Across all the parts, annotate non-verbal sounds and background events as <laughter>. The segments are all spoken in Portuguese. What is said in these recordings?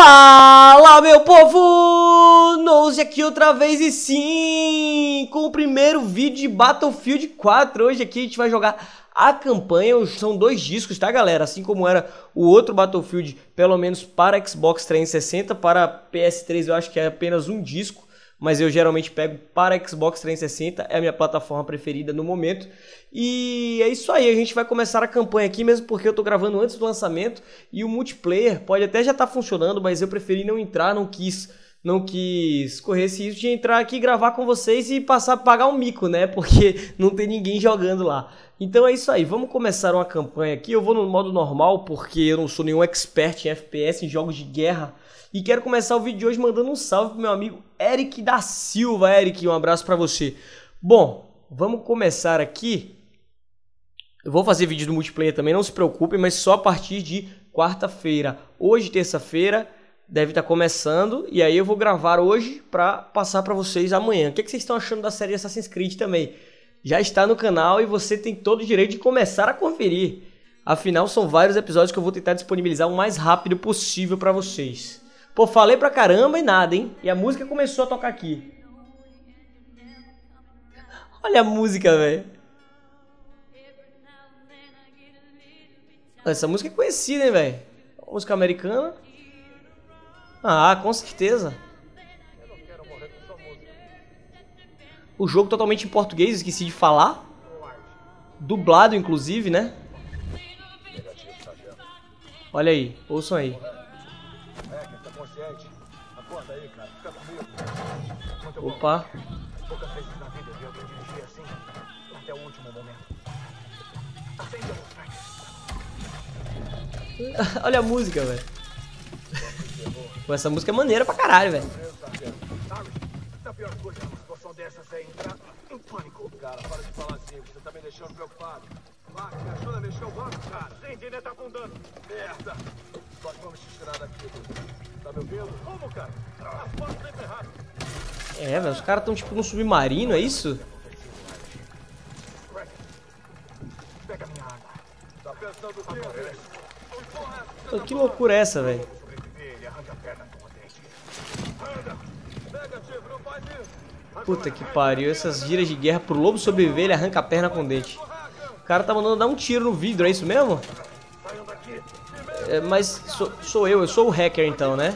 Fala meu povo! Nose aqui outra vez e sim, com o primeiro vídeo de Battlefield 4. Hoje aqui a gente vai jogar a campanha, são dois discos, tá galera? Assim como era o outro Battlefield, pelo menos para Xbox 360, para PS3 eu acho que é apenas um disco mas eu geralmente pego para Xbox 360, é a minha plataforma preferida no momento. E é isso aí, a gente vai começar a campanha aqui mesmo porque eu tô gravando antes do lançamento e o multiplayer pode até já estar tá funcionando, mas eu preferi não entrar, não quis não quis correr esse risco de entrar aqui, gravar com vocês e passar a pagar um mico, né? <laughs> Porque não tem ninguém jogando lá. Então é isso aí, vamos começar uma campanha aqui. Eu vou no modo normal porque eu não sou nenhum expert em FPS, em jogos de guerra. E quero começar o vídeo de hoje mandando um salve pro meu amigo Eric da Silva. Eric, um abraço para você. Bom, vamos começar aqui. Eu vou fazer vídeo do multiplayer também, não se preocupem, mas só a partir de quarta-feira. Hoje, terça-feira, deve estar tá começando e aí eu vou gravar hoje para passar para vocês amanhã. O que, é que vocês estão achando da série Assassin's Creed também? Já está no canal e você tem todo o direito de começar a conferir. Afinal, são vários episódios que eu vou tentar disponibilizar o mais rápido possível para vocês. Pô, falei pra caramba e nada, hein? E a música começou a tocar aqui. Olha a música, velho. Essa música é conhecida, hein, velho? Música americana. Ah, com certeza. O jogo totalmente em português, esqueci de falar. Dublado, inclusive, né? Olha aí, ouçam aí. Opa. Poucas vezes na vida vi alguém dirigir assim, até o último momento. Acende a <laughs> Olha a música, velho. Essa música é maneira pra caralho, velho. A pior coisa numa situação dessas é entrar em pânico. Cara, para de falar assim, você tá me deixando preocupado. Vá, me ajuda a mexer o banco, cara. Sim, ainda tá afundando. Merda. Nós vamos te tirar daqui, Tá me ouvindo? Como, cara? As portas. É, velho, os caras estão tipo num submarino, é isso? Pô, que loucura é essa, velho? Puta que pariu, essas giras de guerra pro lobo sobreviver, ele arranca a perna com dente. O cara tá mandando dar um tiro no vidro, é isso mesmo? É, mas sou, sou eu, eu sou o hacker então, né?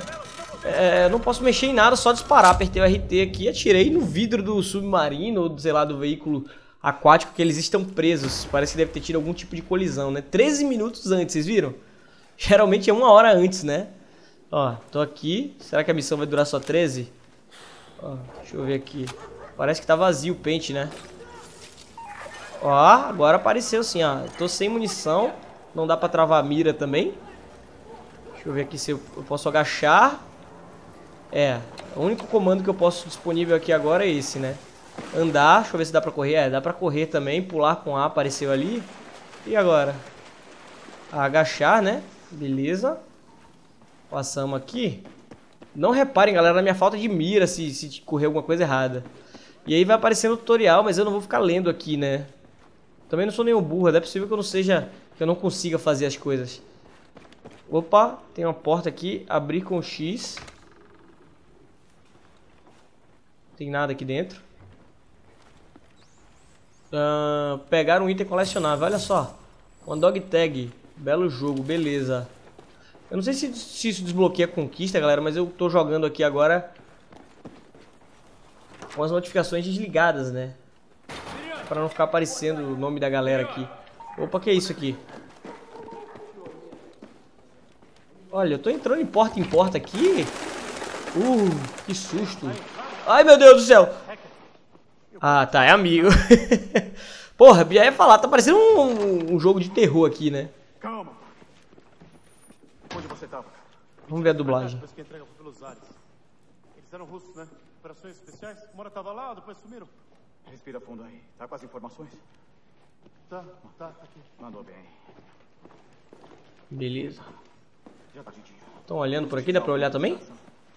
É, não posso mexer em nada, só disparar. Apertei o RT aqui, atirei no vidro do submarino, ou sei lá, do veículo aquático que eles estão presos. Parece que deve ter tido algum tipo de colisão, né? 13 minutos antes, vocês viram? Geralmente é uma hora antes, né? Ó, tô aqui. Será que a missão vai durar só 13? Ó, deixa eu ver aqui. Parece que tá vazio o pente, né? Ó, agora apareceu sim, ó. Tô sem munição. Não dá pra travar a mira também. Deixa eu ver aqui se eu, posso agachar. É, o único comando que eu posso disponível aqui agora é esse, né? Andar, deixa eu ver se dá pra correr. É, dá pra correr também, pular com A, apareceu ali. E agora? Agachar, né? Beleza. Passamos aqui. Não reparem, galera, na minha falta de mira se, se correr alguma coisa errada. E aí vai aparecer no tutorial, mas eu não vou ficar lendo aqui, né? Também não sou nenhum burro, é possível que eu não seja... Que eu não consiga fazer as coisas. Opa, tem uma porta aqui. Abrir com X. Tem nada aqui dentro. Uh, pegar um item colecionável. Olha só. Uma dog tag. Belo jogo, beleza. Eu não sei se, se isso desbloqueia conquista, galera, mas eu tô jogando aqui agora com as notificações desligadas, né? Pra não ficar aparecendo o nome da galera aqui. Opa, que é isso aqui? Olha, eu tô entrando em porta em porta aqui. Uh, que susto. Ai, meu Deus do céu. Ah, tá, é amigo. <laughs> Porra, já ia falar, tá parecendo um, um, jogo de terror aqui, né? Calma. Onde você tava? Vamos ver a dublagem. Depois que entrega pelos ares. Eles eram russos, né? Operações especiais? Mora tava lá, depois sumiram. Respira fundo aí. Tá com as informações? Tá, tá, tá aqui. Mandou bem. Beleza. Estão olhando por aqui, dá pra olhar também?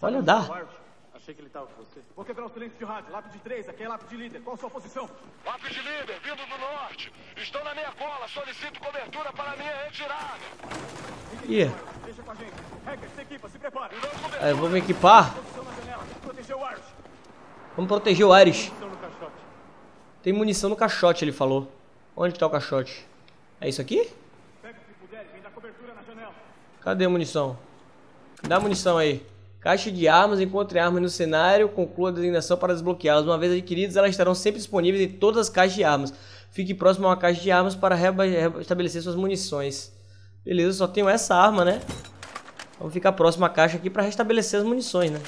Olha, dá. Achei que ele tava com você. Vou quebrar o silêncio de rádio. Lápide 3, aqui é lápide líder. Qual a sua posição? Lápide líder, vindo do norte. Estou na minha cola. Solicito cobertura para minha retirada. Ih. Deixa com a gente. Hacker, se equipa, se prepara. É, vamos me equipar. Vamos proteger o caixote. Tem munição no caixote, ele falou. Onde que tá o caixote? É isso aqui? Pega o que puder e vem dar cobertura na janela. Cadê a munição? Dá munição aí. Caixa de armas, encontre armas no cenário, conclua a designação para desbloqueá-las. Uma vez adquiridas, elas estarão sempre disponíveis em todas as caixas de armas. Fique próximo a uma caixa de armas para restabelecer suas munições. Beleza, só tenho essa arma, né? Vamos ficar próximo à caixa aqui para restabelecer as munições, né?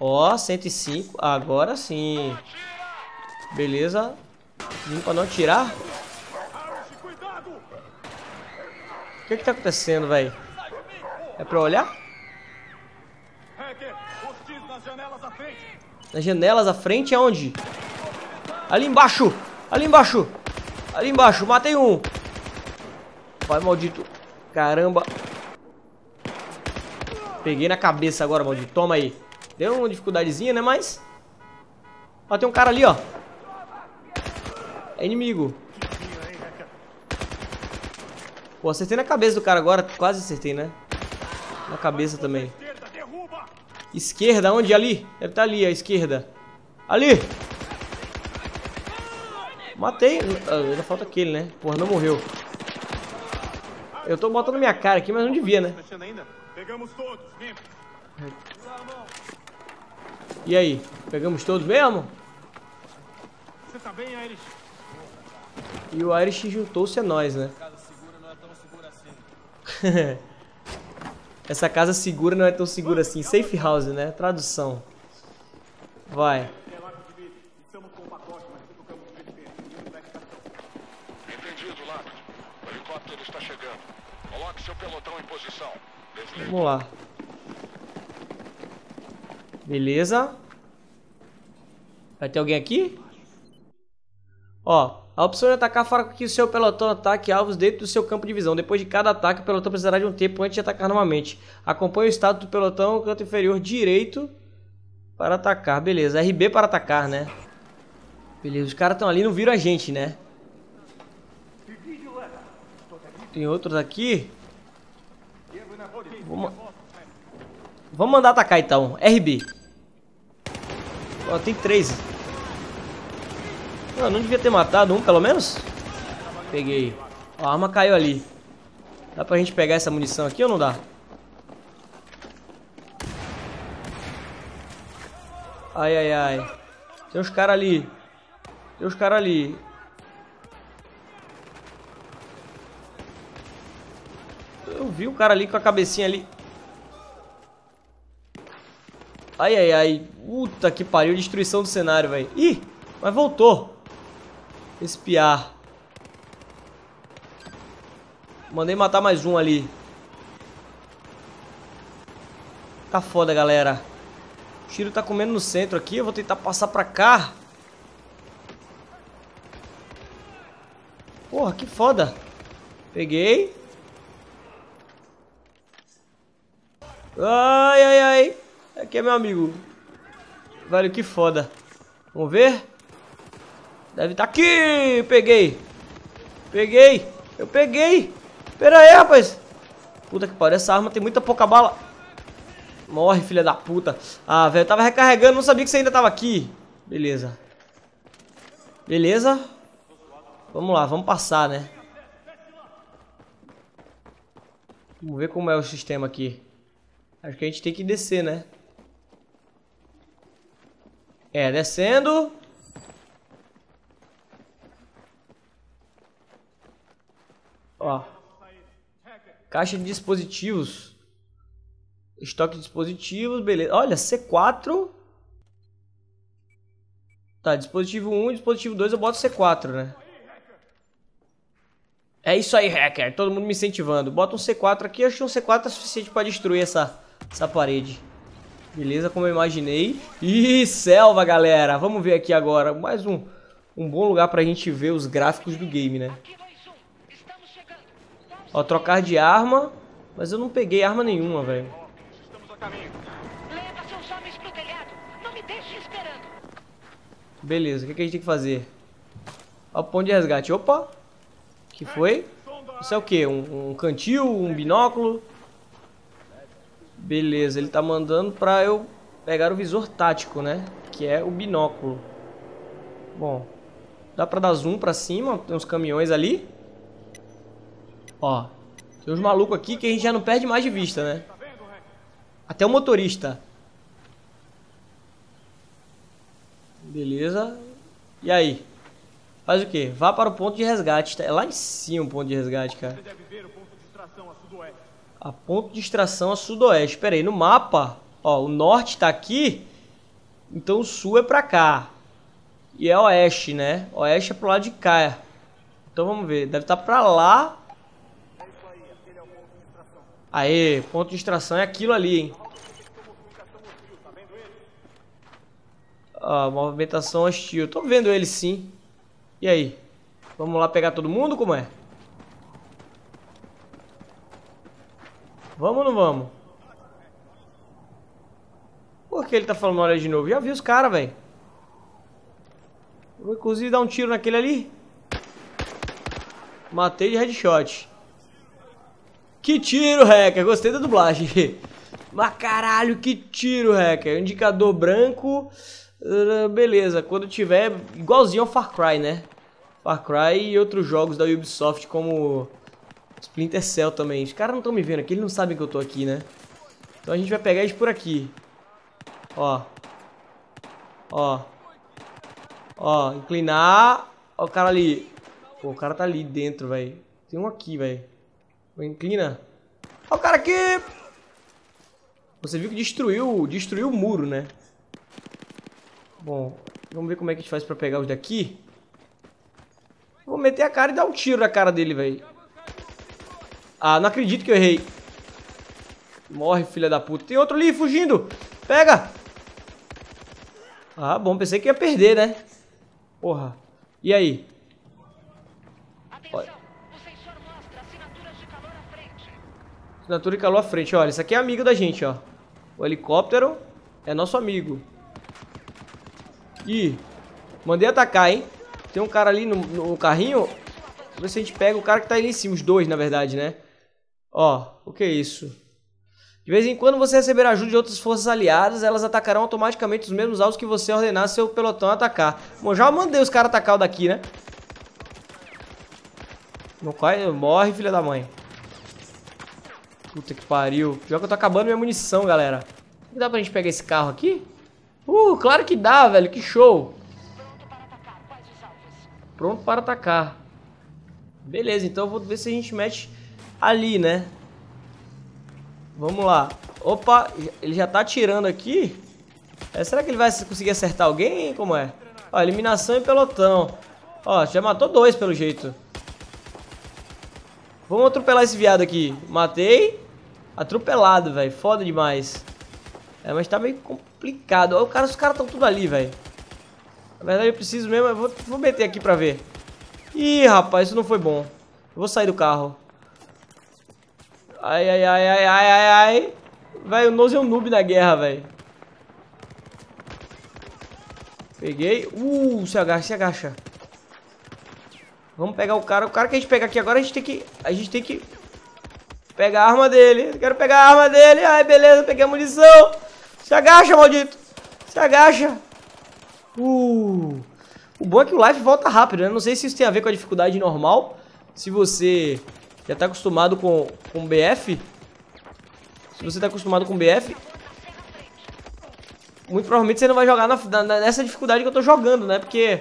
Ó, 105. Agora sim. Beleza. Vim para não cuidado! O que que tá acontecendo, velho? É pra olhar? Nas janelas à frente. Frente aonde? Ali embaixo! Ali embaixo! Ali embaixo, matei um! Vai, maldito! Caramba! Peguei na cabeça agora, maldito. Toma aí. Deu uma dificuldadezinha, né? Mas... Ó, tem um cara ali, ó. É inimigo. Pô, acertei na cabeça do cara agora. Quase acertei, né? Na cabeça também. Esquerda, onde? Ali? Deve estar ali, a esquerda. Ali! Matei. Ainda falta aquele, né? Porra, não morreu. Eu tô botando minha cara aqui, mas não devia, né? E aí? Pegamos todos mesmo? Você tá bem, Irish? E o Irish juntou-se a nós, né? <laughs> Essa casa segura não é tão segura assim. Safe house, né? Tradução. Vai. Vamos lá. Beleza. Vai ter alguém aqui? Ó, a opção de atacar fará com que o seu pelotão ataque alvos dentro do seu campo de visão. Depois de cada ataque, o pelotão precisará de um tempo antes de atacar novamente. Acompanhe o estado do pelotão no canto inferior direito para atacar. Beleza, RB para atacar, né? Beleza, os caras estão ali não viram a gente, né? Tem outros aqui. Vamos, Vamos mandar atacar então. RB. Ó, tem três. Não, não devia ter matado um, pelo menos? Peguei. Ó, a arma caiu ali. Dá pra gente pegar essa munição aqui ou não dá? Ai, ai, ai. Tem uns caras ali. Tem uns caras ali. Eu vi um cara ali com a cabecinha ali. Ai, ai, ai. Puta que pariu. Destruição do cenário, velho. Ih, mas voltou. Espiar. Mandei matar mais um ali. Tá foda, galera. O tiro tá comendo no centro aqui. Eu vou tentar passar pra cá. Porra, que foda. Peguei. Ai, ai, ai. Aqui é meu amigo. Velho, que foda. Vamos ver. Deve estar aqui. Peguei. Peguei. Eu peguei. Pera aí, rapaz. Puta que pariu. Essa arma tem muita pouca bala. Morre, filha da puta. Ah, velho. Tava recarregando. Não sabia que você ainda tava aqui. Beleza. Beleza. Vamos lá. Vamos passar, né? Vamos ver como é o sistema aqui. Acho que a gente tem que descer, né? É, descendo. Ó. Caixa de dispositivos. Estoque de dispositivos, beleza. Olha, C4. Tá, dispositivo 1 e dispositivo 2 eu boto C4, né? É isso aí, hacker. Todo mundo me incentivando. Bota um C4 aqui. Acho que um C4 é suficiente pra destruir essa, essa parede. Beleza, como eu imaginei. Ih, selva, galera. Vamos ver aqui agora. Mais um, um bom lugar pra gente ver os gráficos do game, né? Aqui 2-1. Estamos chegando. Vamos Ó, trocar de arma. Mas eu não peguei arma nenhuma, velho. Beleza, o que, que a gente tem que fazer? Ó, o ponto de resgate. Opa! que foi? Isso é o que? Um, um cantil? Um binóculo? Beleza, ele tá mandando pra eu pegar o visor tático, né? Que é o binóculo. Bom, dá pra dar zoom pra cima, tem uns caminhões ali. Ó, tem uns malucos aqui que a gente já não perde mais de vista, né? Até o motorista. Beleza. E aí? Faz o quê? Vá para o ponto de resgate. É lá em cima o ponto de resgate, cara. Você deve ver o ponto de extração a sudoeste. A ponto de extração a sudoeste. Pera aí, no mapa, ó, o norte tá aqui, então o sul é pra cá. E é oeste, né? Oeste é pro lado de cá. Então vamos ver, deve estar tá pra lá. Aê, ponto de extração é aquilo ali, hein? Ó, movimentação hostil. Tô vendo ele sim. E aí? Vamos lá pegar todo mundo? Como é? Vamos ou não vamos? Por que ele tá falando olha de novo? Já vi os caras, velho. Vou inclusive dar um tiro naquele ali. Matei de headshot. Que tiro, hacker. Gostei da dublagem. <laughs> Mas caralho, que tiro, hacker. Indicador branco. Uh, beleza, quando tiver. Igualzinho ao Far Cry, né? Far Cry e outros jogos da Ubisoft como Splinter Cell também. Os caras não estão me vendo aqui, eles não sabem que eu tô aqui, né? Então a gente vai pegar eles por aqui. Ó. Ó. Ó, inclinar. Ó o cara ali. Pô, o cara tá ali dentro, velho. Tem um aqui, velho. Inclina. Ó o cara aqui! Você viu que destruiu, destruiu o muro, né? Bom, vamos ver como é que a gente faz pra pegar os daqui. Vou meter a cara e dar um tiro na cara dele, velho. Ah, não acredito que eu errei. Morre, filha da puta. Tem outro ali fugindo. Pega. Ah, bom. Pensei que ia perder, né? Porra. E aí? Assinatura de calor à frente. Olha, isso aqui é amigo da gente, ó. O helicóptero é nosso amigo. Ih, mandei atacar, hein? Tem um cara ali no, no carrinho. Vamos ver se a gente pega o cara que tá ali em cima. Os dois, na verdade, né? Ó, o que é isso? De vez em quando você receberá ajuda de outras forças aliadas, elas atacarão automaticamente os mesmos alvos que você ordenar seu pelotão atacar. Bom, já mandei os caras atacar o daqui, né? Não cai, morre, filha da mãe. Puta que pariu. Pior que eu tô acabando minha munição, galera. Dá pra gente pegar esse carro aqui? Uh, claro que dá, velho. Que show. Pronto para atacar. Beleza, então eu vou ver se a gente mete ali, né? Vamos lá. Opa, ele já tá atirando aqui. É, será que ele vai conseguir acertar alguém? Como é? Ó, eliminação e pelotão. Ó, já matou dois pelo jeito. Vamos atropelar esse viado aqui. Matei. Atropelado, velho. Foda demais. É, mas tá meio complicado. Ó, cara, os caras estão tudo ali, velho. Na verdade eu preciso mesmo, eu vou, vou meter aqui pra ver. Ih, rapaz, isso não foi bom. Eu vou sair do carro. Ai, ai, ai, ai, ai, ai, ai. Velho, o Nose é um noob na guerra, velho. Peguei. Uh, se agacha, se agacha. Vamos pegar o cara. O cara que a gente pega aqui agora, a gente tem que... A gente tem que... Pegar a arma dele. Quero pegar a arma dele. Ai, beleza, peguei a munição. Se agacha, maldito. Se agacha. Uh, o bom é que o life volta rápido, né? Não sei se isso tem a ver com a dificuldade normal. Se você já tá acostumado com, com BF. Se você tá acostumado com BF. Muito provavelmente você não vai jogar na, na, nessa dificuldade que eu tô jogando, né? Porque...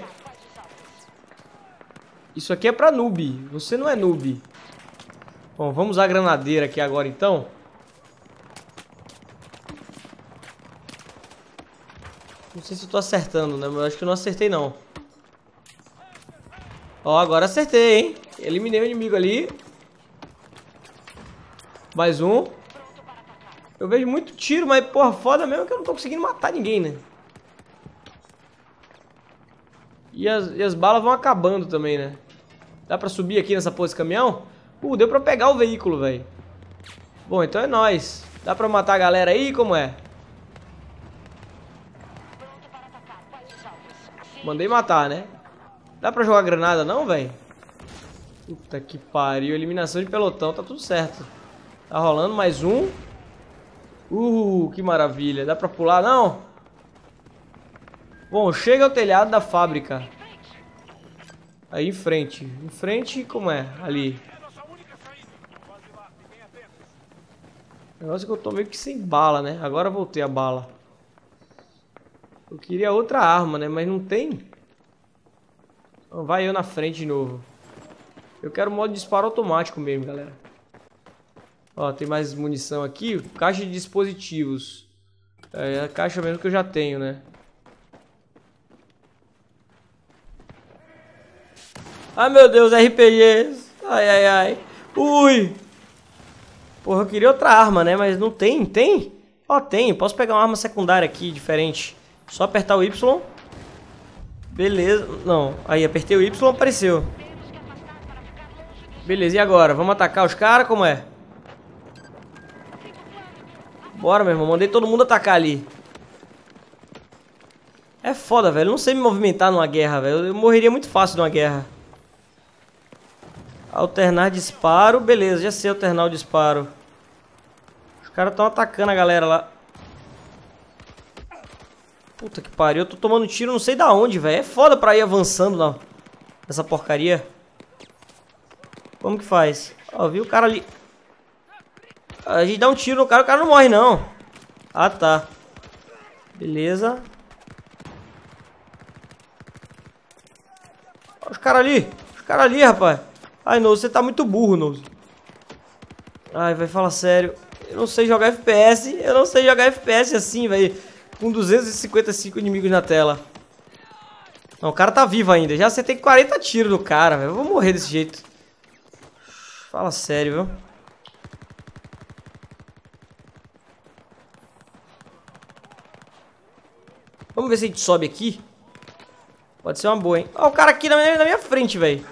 Isso aqui é pra noob. Você não é noob. Bom, vamos usar a granadeira aqui agora então. Não sei se eu tô acertando, né? Mas acho que eu não acertei, não. Ó, agora acertei, hein? Eliminei o inimigo ali. Mais um. Eu vejo muito tiro, mas, porra, foda mesmo que eu não tô conseguindo matar ninguém, né? E as, e as balas vão acabando também, né? Dá pra subir aqui nessa porra desse caminhão? Uh, deu pra pegar o veículo, velho. Bom, então é nóis. Dá pra matar a galera aí? Como é? Mandei matar, né? Dá pra jogar granada não, velho? Puta que pariu. Eliminação de pelotão. Tá tudo certo. Tá rolando mais um. Uh, que maravilha. Dá pra pular, não? Bom, chega ao telhado da fábrica. Aí em frente. Em frente, como é? Ali. O negócio é que eu tô meio que sem bala, né? Agora voltei a bala. Eu queria outra arma, né? Mas não tem. Vai eu na frente de novo. Eu quero modo de disparo automático mesmo, galera. Ó, tem mais munição aqui. Caixa de dispositivos. É a caixa mesmo que eu já tenho, né? Ai, meu Deus, RPG. Ai, ai, ai. Ui. Porra, eu queria outra arma, né? Mas não tem. Tem? Ó, tem. Posso pegar uma arma secundária aqui, diferente. Só apertar o Y. Beleza. Não. Aí, apertei o Y, apareceu. Beleza, e agora? Vamos atacar os caras? Como é? Bora, meu irmão. Mandei todo mundo atacar ali. É foda, velho. Eu não sei me movimentar numa guerra, velho. Eu morreria muito fácil numa guerra. Alternar disparo. Beleza, já sei alternar o disparo. Os caras estão atacando a galera lá. Puta que pariu. Eu tô tomando tiro não sei da onde, velho. É foda pra ir avançando na... nessa porcaria. Como que faz? Ó, viu o cara ali. A gente dá um tiro no cara, o cara não morre, não. Ah, tá. Beleza. Os caras ali. Os caras ali, rapaz. Ai, Nose, você tá muito burro, Nose. Ai, vai falar sério. Eu não sei jogar FPS. Eu não sei jogar FPS assim, velho. Com 255 inimigos na tela. Não, o cara tá vivo ainda. Já acertei 40 tiros no cara, velho. Eu vou morrer desse jeito. Fala sério, viu? Vamos ver se a gente sobe aqui. Pode ser uma boa, hein? Ó, o cara aqui na minha, na minha frente, velho.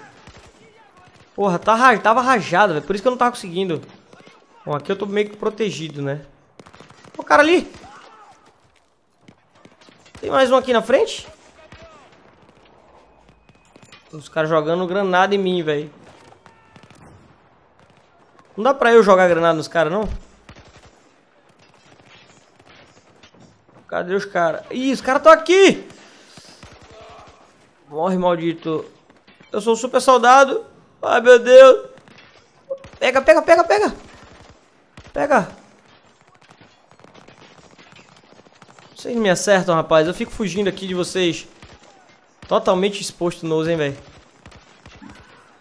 Porra, tá, tava rajado, velho. Por isso que eu não tava conseguindo. Bom, aqui eu tô meio que protegido, né? O cara ali. Tem mais um aqui na frente? Os caras jogando granada em mim, velho. Não dá pra eu jogar granada nos caras, não? Cadê os caras? Ih, os caras estão aqui! Morre, maldito. Eu sou um super soldado. Ai, meu Deus. Pega, pega, pega, pega. Pega. Vocês me acertam, rapaz. Eu fico fugindo aqui de vocês. Totalmente exposto no hein, velho.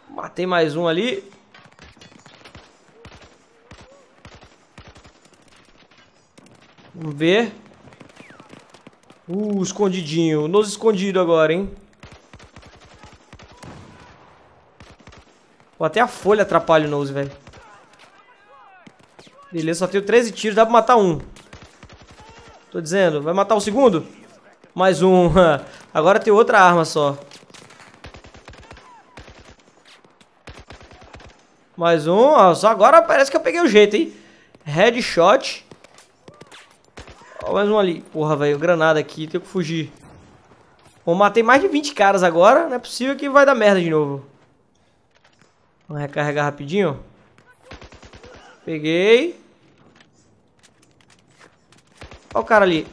Matei mais um ali. Vamos ver. Uh, escondidinho. Nos escondido agora, hein? Pô, até a folha atrapalha o Nose, velho. Beleza, só tenho 13 tiros, dá pra matar um. Tô dizendo, vai matar o segundo? Mais um. <laughs> Agora tem outra arma só. Mais um, só agora parece que eu peguei o jeito, hein? Headshot. Ó, mais um ali. Porra, velho, granada aqui, tenho que fugir. Bom, matei mais de 20 caras agora. Não é possível que vai dar merda de novo. Vamos recarregar rapidinho. Peguei. Olha o cara ali.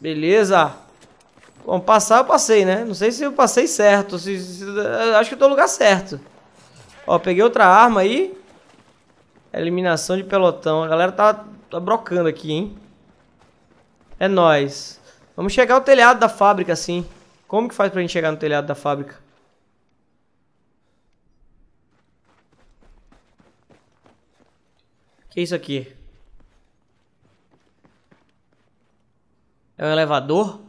Beleza. Bom, passar eu passei, né? Não sei se eu passei certo. Se, se, acho que eu tô no lugar certo. Ó, peguei outra arma aí. Eliminação de pelotão. A galera tá, tá brocando aqui, hein? É nóis. Vamos chegar ao telhado da fábrica, assim. Como que faz pra gente chegar no telhado da fábrica? Que é isso aqui? É um elevador?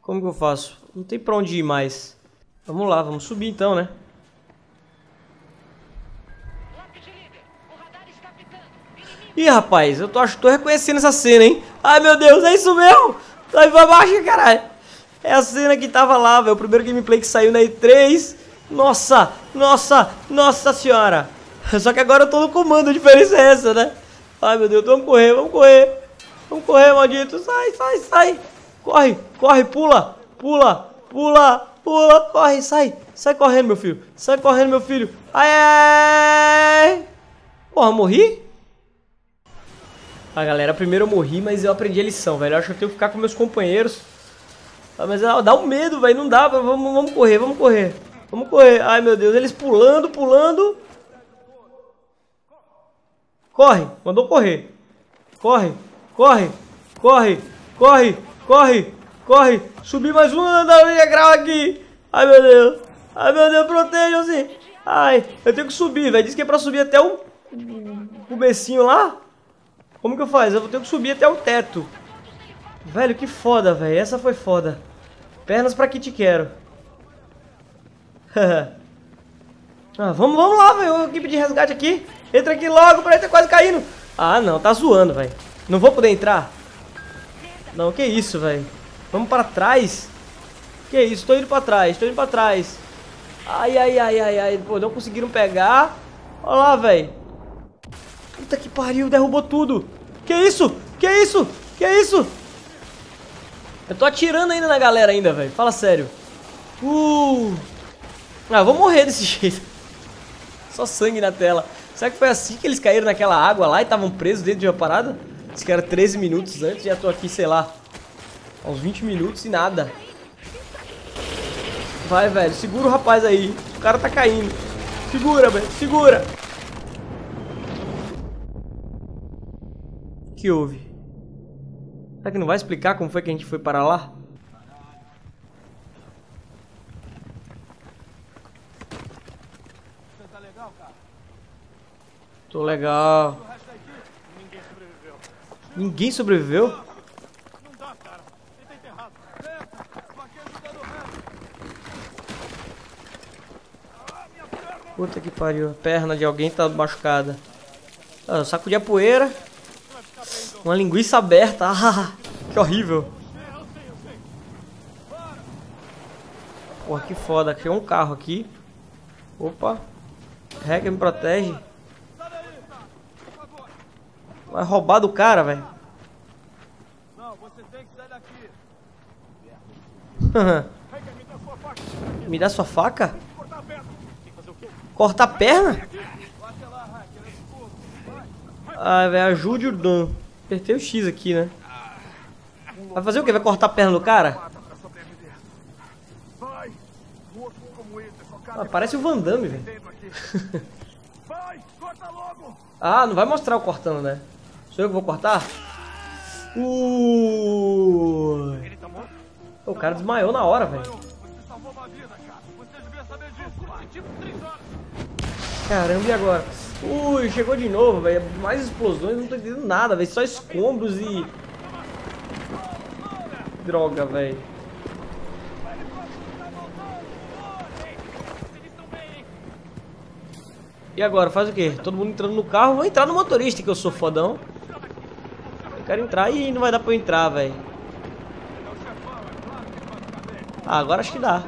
Como que eu faço? Não tem pra onde ir mais. Vamos lá, vamos subir então, né? Ih, rapaz, eu tô, tô reconhecendo essa cena, hein? Ai, meu Deus, é isso mesmo? Tá aí pra baixo, caralho. É a cena que tava lá, velho. O primeiro gameplay que saiu na E3. Nossa, nossa, nossa senhora. <laughs> Só que agora eu tô no comando, a diferença é essa, né? Ai, meu Deus, vamos correr, vamos correr. Vamos correr, maldito. Sai, sai, sai. Corre, corre, pula, pula, pula, pula, corre, sai. Sai correndo, meu filho. Sai correndo, meu filho. Ai, ai. Porra, morri? Ah, galera, primeiro eu morri, mas eu aprendi a lição, velho. Eu acho que eu tenho que ficar com meus companheiros. Ah, mas ah, dá um medo, velho. Não dá. Vamos, vamos correr, vamos correr. Vamos correr. Ai, meu Deus. Eles pulando, pulando. Corre. Mandou correr. Corre. Corre. Corre. Corre. Corre. Corre. Subir mais um degrau aqui. Ai, meu Deus. Ai, meu Deus. Protejam-se. Ai, eu tenho que subir, velho. Diz que é pra subir até o comecinho lá. Como que eu faço? Eu vou ter que subir até o teto. Velho, que foda, velho. Essa foi foda. Pernas pra que te quero. <laughs> ah, vamos, vamos lá, velho. Equipe de resgate aqui. Entra aqui logo, pra ele tá quase caindo. Ah, não. Tá zoando, velho. Não vou poder entrar? Não, que isso, velho. Vamos pra trás? Que isso? Tô indo pra trás. Tô indo pra trás. Ai, ai, ai, ai, ai. Pô, não conseguiram pegar. Olha lá, velho. Puta que pariu, derrubou tudo. Que isso? Que isso? Que isso? Eu tô atirando ainda na galera ainda, velho. Fala sério. Uh. Ah, vou morrer desse <laughs> jeito. Só sangue na tela. Será que foi assim que eles caíram naquela água lá e estavam presos dentro de uma parada? Esse cara 13 minutos antes, já tô aqui, sei lá, uns 20 minutos e nada. Vai, velho, segura o rapaz aí. O cara tá caindo. Segura, velho, segura. O que houve? Será que não vai explicar como foi que a gente foi para lá? Você tá legal, cara? Tô legal. Ninguém sobreviveu. Ninguém sobreviveu? Puta que pariu. A perna de alguém tá machucada. Ah, saco de poeira. Uma linguiça aberta. <laughs> Ah, que horrível. Porra, que foda. Achei um carro aqui. Opa. Hacker me protege. Sai daí, cara. Por favor. Vai roubar do cara, velho. Não, você tem que sair daqui. <laughs> Me dá sua faca. Cortar a perna. Que. É. Ah, velho, ajude o Dan. Apertei o X aqui, né? Vai fazer o quê? Vai cortar a perna do cara? Ah, parece o Van Damme, velho. <laughs> Ah, não vai mostrar o cortando, né? Sou eu que vou cortar? Uh... Tá? O cara desmaiou na hora, velho. Tipo. Caramba, e agora? Ui, chegou de novo, velho. Mais explosões, não tô entendendo nada, velho. Só escombros e. Droga, velho. E agora, faz o quê? Todo mundo entrando no carro? Vou entrar no motorista, que eu sou fodão. Eu quero entrar e não vai dar pra eu entrar, velho. Ah, agora acho que dá.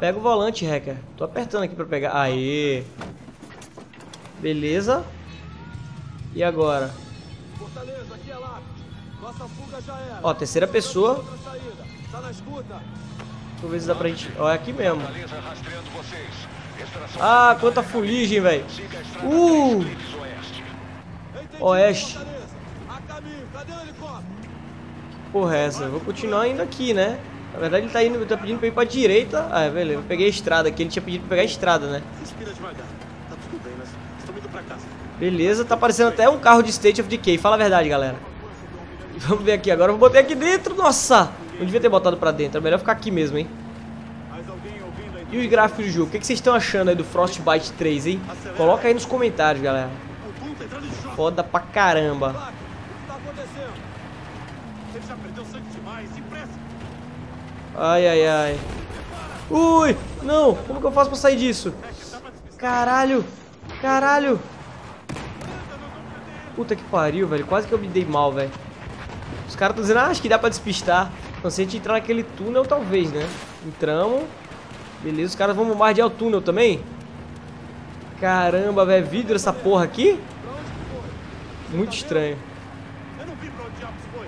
Pega o volante, hacker. Tô apertando aqui pra pegar. Aê. Beleza. E agora? É. Ó, terceira pessoa. Tá. Deixa eu ver se dá pra gente... Ó, é aqui mesmo. Ah, quanta fuligem, velho. Uh. Oeste. Entendi, Oeste. Fortaleza. A caminho. Cadê o helicóptero? Porra, é essa? Eu vou continuar indo aqui, né? Na verdade, ele tá, indo, tá pedindo pra ir pra direita. Ah, é, beleza. Eu peguei a estrada aqui. Ele tinha pedido pra pegar a estrada, né? Tá. Beleza, tá parecendo até um carro de State of Decay. Fala a verdade, galera. <laughs> Vamos ver aqui. Agora eu vou botar aqui dentro. Nossa! Não devia ter botado pra dentro. É melhor ficar aqui mesmo, hein? E os gráficos do jogo? O que vocês estão achando aí do Frostbite 3, hein? Coloca aí nos comentários, galera. Tá. Foda pra caramba. Clark, o que tá acontecendo? Ele já perdeu sangue demais. Impressa. Ai, ai, ai. Ui! Não! Como que eu faço pra sair disso? Caralho! Caralho! Puta que pariu, velho. Quase que eu me dei mal, velho. Os caras estão dizendo, ah, acho que dá pra despistar. Então, se a gente entrar naquele túnel, talvez, né? Entramos. Beleza, os caras vão bombardear o túnel também? Caramba, velho. Vidro essa porra aqui? Muito estranho. Eu não vi pra onde diabos foi.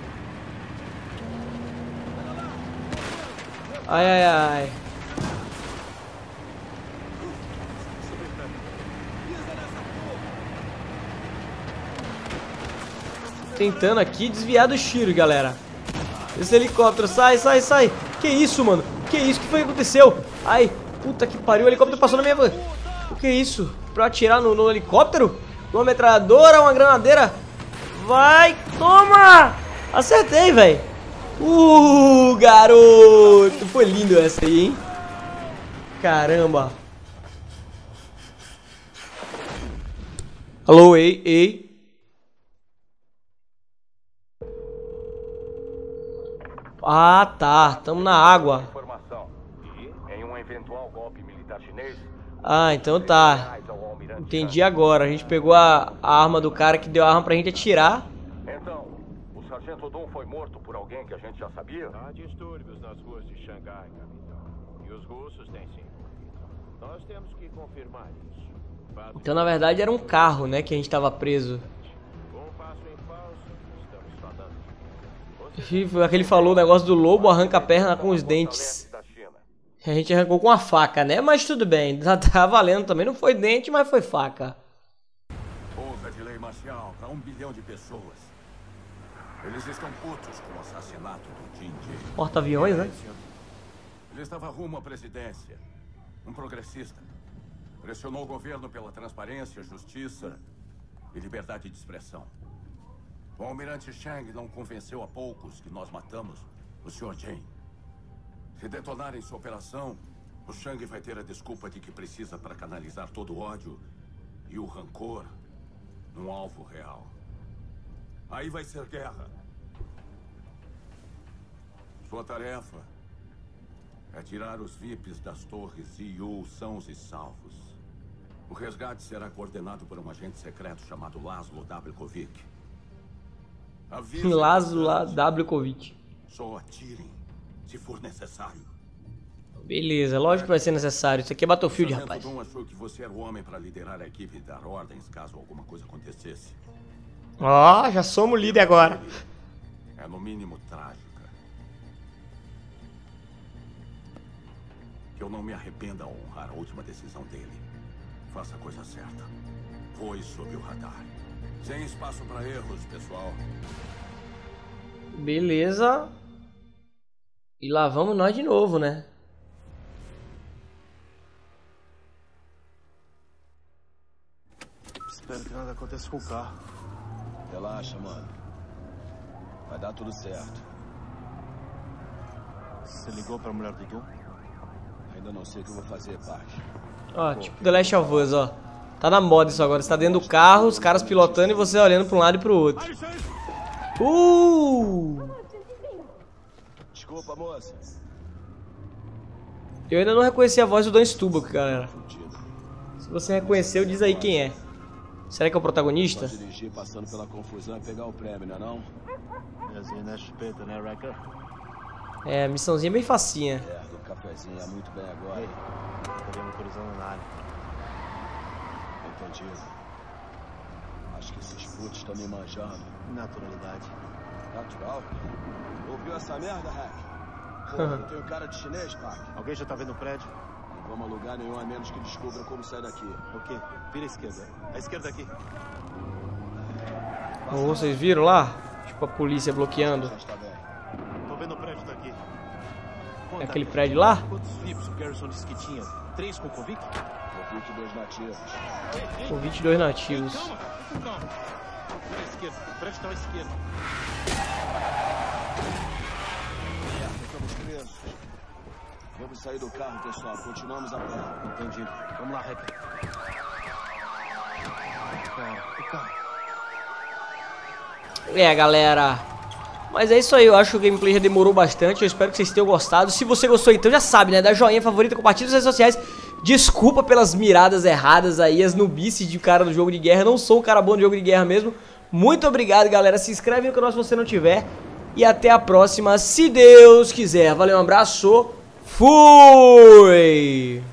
Ai, ai, ai. tentando aqui desviar do tiro, galera. Esse helicóptero, sai, sai, sai. Que isso, mano? Que isso? Que foi que aconteceu? Ai, puta que pariu, o helicóptero passou na minha... O que é isso? Pra atirar no, no helicóptero? Uma metralhadora, uma granadeira? Vai, toma! Acertei, velho. Uh, garoto! Foi lindo essa aí, hein? Caramba. Alô, ei, ei. Ah, tá. Tamo na água. Ah, então tá. Entendi agora. A gente pegou a, a arma do cara que deu a arma pra gente atirar. Então, o sargento Dum foi morto por alguém que a gente já sabia? Há distúrbios nas ruas de Xangai, capitão. E os russos têm sim. Nós temos que confirmar isso. Fato Então, na verdade, era um carro, né, que a gente tava preso. Com um passo em falso, estamos falando. <laughs> Foi Aquele falou o negócio do lobo arranca a perna com os dentes. A gente arrancou com a faca, né? Mas tudo bem, <laughs> tá, tá valendo também. Não foi dente, mas foi faca. Força de lei marcial para um bilhão de pessoas. Eles estão putos com o assassinato do. Porta-aviões, né? Ele estava rumo à presidência. Um progressista. Pressionou o governo pela transparência, justiça e liberdade de expressão. O almirante Chang não convenceu a poucos que nós matamos o Sr. Jin. Se detonarem sua operação, o Chang vai ter a desculpa de que precisa para canalizar todo o ódio e o rancor num alvo real. Aí vai ser guerra. Sua tarefa é tirar os VIPs das torres Yu sãos e salvos. O resgate será coordenado por um agente secreto chamado Laszlo a <laughs> Laszlo. Dablekovic. Só atirem se for necessário. Beleza, lógico que vai ser necessário. Isso aqui é Battlefield, rapaz. Dom achou que você era o homem para liderar a equipe e dar ordens caso alguma coisa acontecesse. Ó, já somos líder agora. É no mínimo trágica. Que eu não me arrependa ao honrar a última decisão dele. Faça a coisa certa. Voe sob o radar. Sem espaço para erros, pessoal. Beleza. E lá vamos nós de novo, né? Espero que nada aconteça com o carro. Relaxa, mano. Vai dar tudo certo. Você ligou pra mulher do Dum? Ainda não sei o que eu vou fazer, Paz. Ó, tipo The Last of Us, ó. Tá na moda isso agora. Você tá dentro do carro, os caras pilotando e você olhando pra um lado e pro outro. Uh! Desculpa, moça. Eu ainda não reconheci a voz do Don Stubach, galera. Se você reconheceu, diz aí quem é. Será que é o protagonista? Dirigir passando pela confusão e pegar o prêmio, não é não? Minhazinha na chupeta, né, Wrecker? É, missãozinha bem facinha. É, do cafezinho é muito bem agora. Estaria motorizando na área. Entendido. Acho que esses putos estão me manjando. Naturalidade. Natural? Ouviu essa merda, Hack? <laughs> Pô, eu tenho cara de chinês, Pac. Alguém já tá vendo o prédio? Não vamos a lugar nenhum a menos que descubram como sair daqui. Ok, vira à esquerda. À esquerda aqui. Ô, vocês viram lá? Tipo a polícia bloqueando. Bem. Tô vendo o prédio daqui. É aquele prédio lá? Quantos VIPs o Garrison disse que tinha? Três com convict? Ouvi que dois nativos. Com 22 nativos. Calma, calma. Vira à esquerda. O prédio tá à esquerda. Estamos presos. Vamos sair do carro, pessoal. Continuamos a pé. Entendido. Vamos lá. Cara, o carro. É, galera. Mas é isso aí, eu acho que o gameplay já demorou bastante. Eu espero que vocês tenham gostado. Se você gostou, então já sabe, né? Dá joinha, favorita, compartilha nas redes sociais. Desculpa pelas miradas erradas aí, as nubices de cara do jogo de guerra. Eu não sou um cara bom de jogo de guerra mesmo. Muito obrigado, galera. Se inscreve no canal se você não tiver. E até a próxima, se Deus quiser. Valeu, um abraço. Fui!